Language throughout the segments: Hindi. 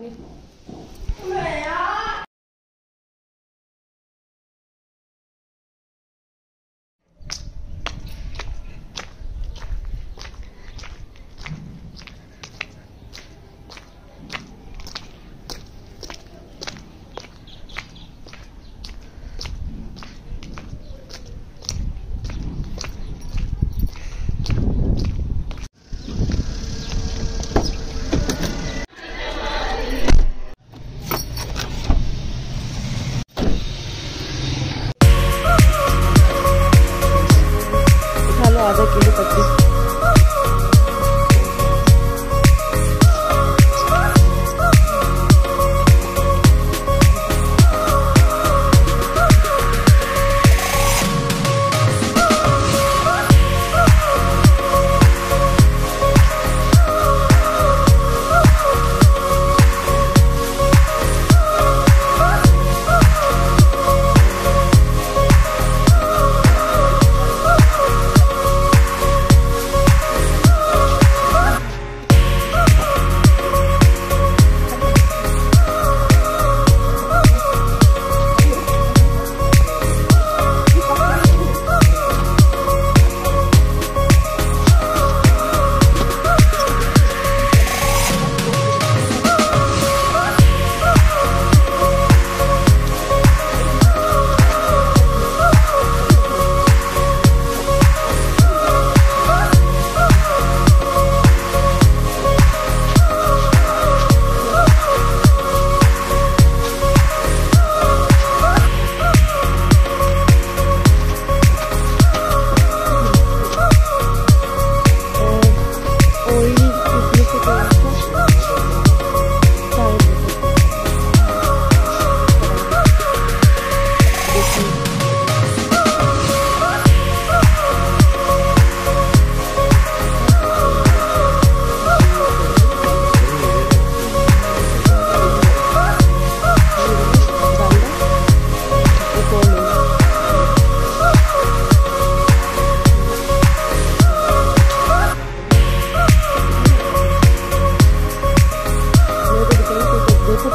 जाएँगे उठा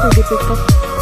तो देखो तो डिपिक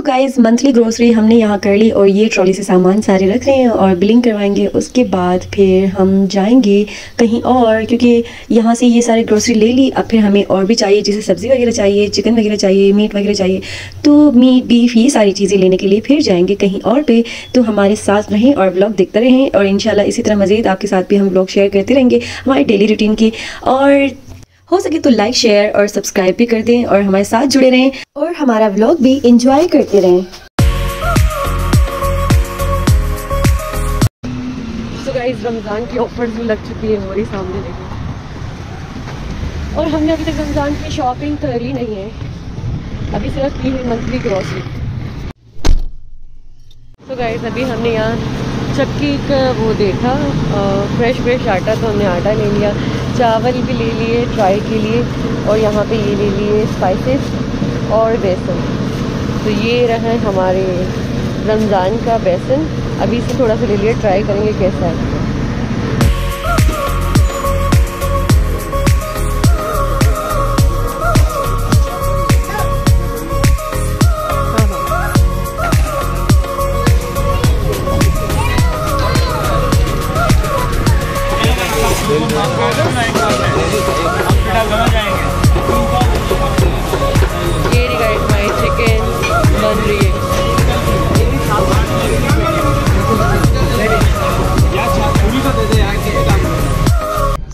सो गाइस मंथली ग्रोसरी हमने यहाँ कर ली और ये ट्रॉली से सामान सारे रख रहे हैं और बिलिंग करवाएँगे। उसके बाद फिर हम जाएँगे कहीं और क्योंकि यहाँ से ये सारे ग्रोसरी ले ली। अब फिर हमें और भी चाहिए, जैसे सब्ज़ी वगैरह चाहिए चिकन वगैरह चाहिए मीट वगैरह चाहिए। तो मीट बीफ ये सारी चीज़ें लेने के लिए फिर जाएँगे कहीं और पे। तो हमारे साथ रहें और ब्लॉग देखते रहें और इंशाल्लाह इसी तरह मज़ीद आपके साथ भी हम ब्लॉग शेयर करते रहेंगे हमारे डेली रूटीन की। और हो सके तो लाइक शेयर और सब्सक्राइब भी कर दें और हमारे साथ जुड़े रहें और हमारा व्लॉग भी इंजॉय करते रहें। रमज़ान की ऑफर्स भी लग चुकी है सामने देखो। और हमने अभी तक रमज़ान की शॉपिंग करी नहीं है। अभी सिर्फ़ की है मंथली ग्रॉसरी तो गाइस अभी हमने यहाँ चक्की का वो देखा फ्रेश फ्रेश आटा तो हमने आटा ले लिया। चावल भी ले लिए ट्राई के लिए और यहाँ पे ये ले लिए स्पाइसेस और बेसन। तो ये रहा हमारे रमज़ान का बेसन। अभी इसे थोड़ा सा ले लिए ट्राई करेंगे कैसा है हाँ।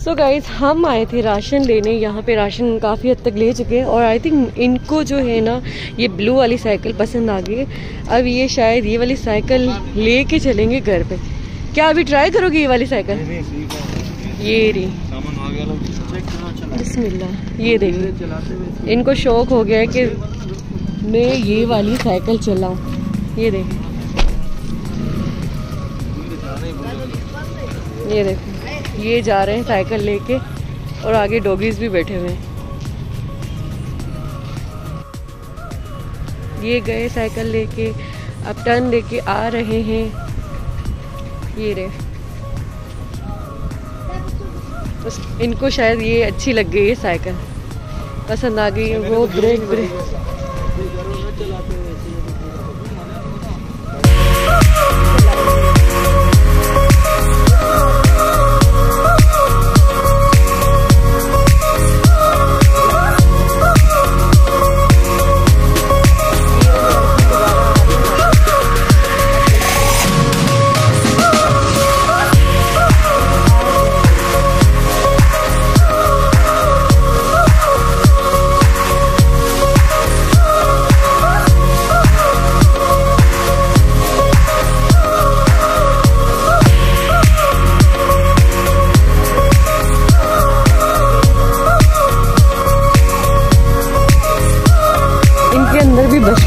सो गाइस हम आए थे राशन लेने। यहाँ पे राशन काफ़ी हद तक ले चुके हैं और आई थिंक इनको जो है ना, ये ब्लू वाली साइकिल पसंद आ गई अब ये शायद ये वाली साइकिल लेके चलेंगे घर पे। क्या अभी ट्राई करोगे ये वाली साइकिल ये रही बिस्मिल्ला ये देखिए इनको शौक हो गया है कि मैं ये वाली साइकिल चलाऊं। ये देखिए ये देखो। ये जा रहे हैं साइकिल लेके और आगे डॉगीज भी बैठे हुए हैं। ये गए साइकिल लेके, अब टर्न लेके आ रहे हैं। ये रहे बस इनको शायद ये अच्छी लग गई है साइकिल। पसंद आ गई है वो ब्रेक ब्रेक।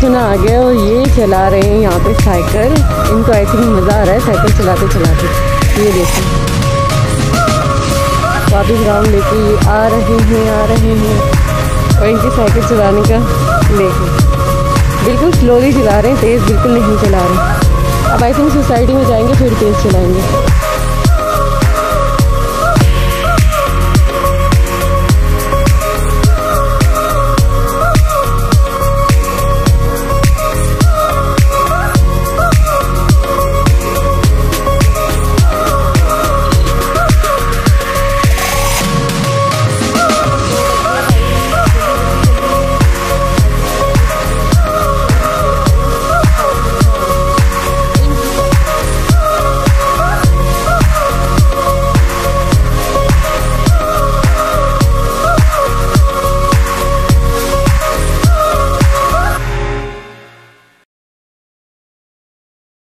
बचपना आ गया और ये चला रहे हैं यहाँ पे साइकिल। इनको आई थिंक मज़ा आ रहा है साइकिल चलाते चलाते। ये देखें। वापस ग्राउंड लेके ये आ रहे हैं, आ रहे हैं। और इनकी साइकिल चलाने का देखो। बिल्कुल स्लोली चला रहे हैं, तेज़ बिल्कुल नहीं चला रहे। अब आई थिंक सोसाइटी में जाएँगे, फिर तेज़ चलाएँगे।